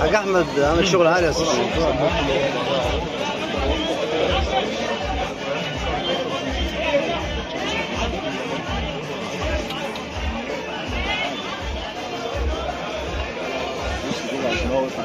حاج أحمد حاج احمد شغل عالي يا 我有反。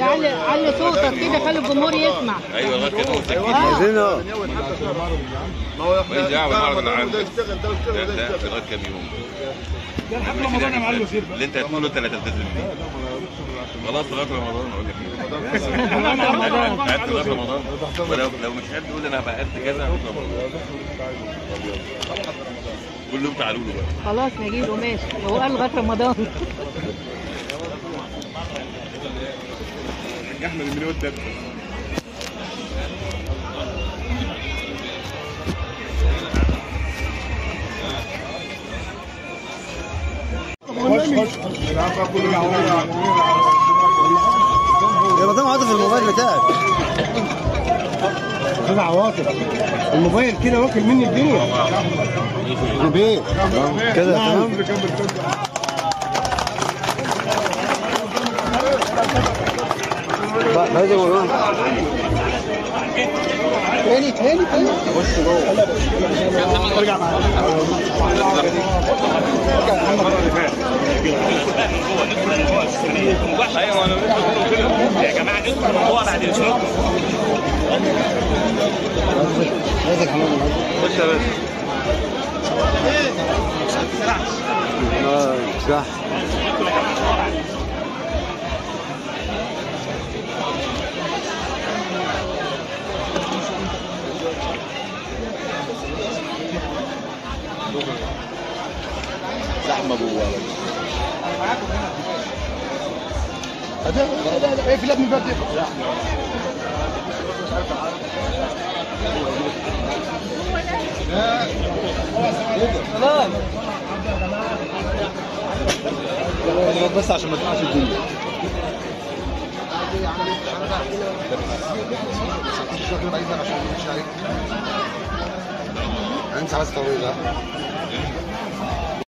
علي علي صوتك كده خلي الجمهور يسمع. أيوه لغايه كده وسكت. عايزين آه ماليش دعوة بالمعرض اللي عندك. لا لا لغاية كام يوم؟ اللي انت هتقوله انت اللي هتلتزم بيه. خلاص لغاية رمضان أقول لك إيه. قعدت لغايه رمضان ولو لو مش قد تقول أنا هبقى قد كذا رمضان. كلهم تعالوا له بقى. خلاص نجيب له ماشي هو قال لغاية رمضان. احمد من قدام يا مدام عاطف الموبايل بتاعك. أستاذ عواطف. الموبايل كده واكل مني الدنيا. البيت. كده تمام؟ 가지고는 괜히 괜히 멋있고 아, 자. زحمة جوه. لا لا لا في لابن بدري بس عشان ما تقعش الدنيا انسى بس طويل ها؟